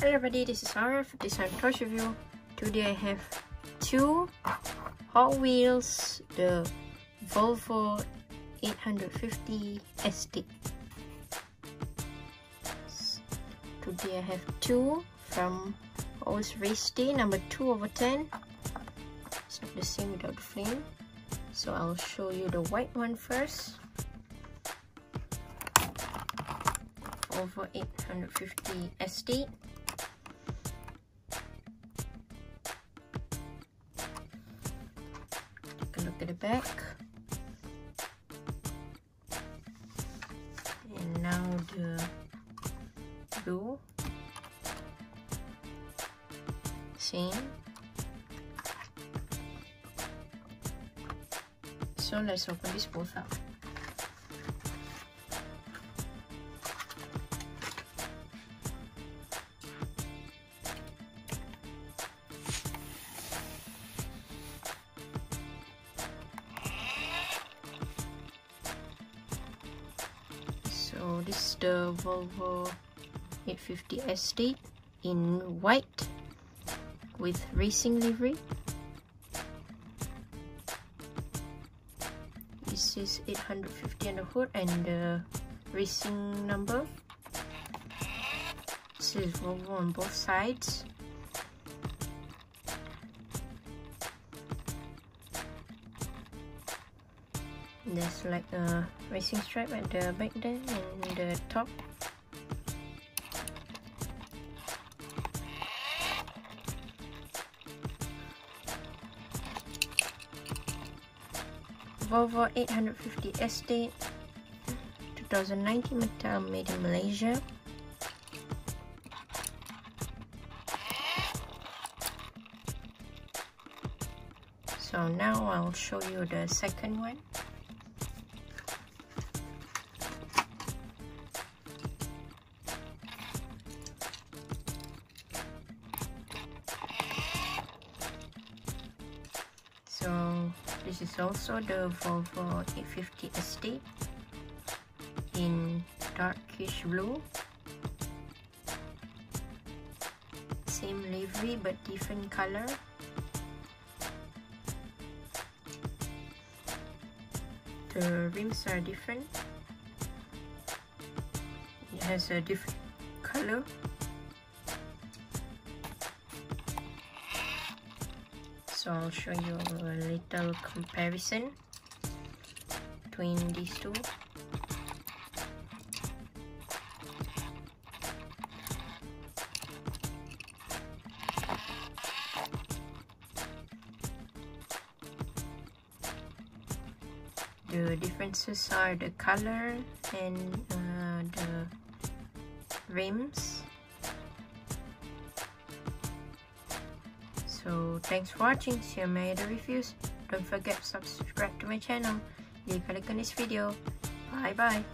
Hello everybody, this is Sarah for time Toys review. Today I have two Hot Wheels, the Volvo 850 Estate. Today I have two from HW Race Day, number 2 over 10. It's not the same without the flame. So I'll show you the white one first. Volvo 850 ST. the back and now the blue. Same. So let's open this both up is the Volvo 850 Estate in white with racing livery. This is 850 on the hood and the racing number. This is Volvo on both sides there's like a racing stripe at the back there and the top. Volvo 850 Estate 2019 metal made in Malaysia. So now I'll show you the second one this is also the Volvo 850 Estate in darkish blue. Same livery but different color. The rims are different. It has a different color so I'll show you a little comparison between these two. The differences are the color and uh, the rims so thanks for watching. See you in my other reviews. Don't forget to subscribe to my channel. Leave a like on this video. Bye bye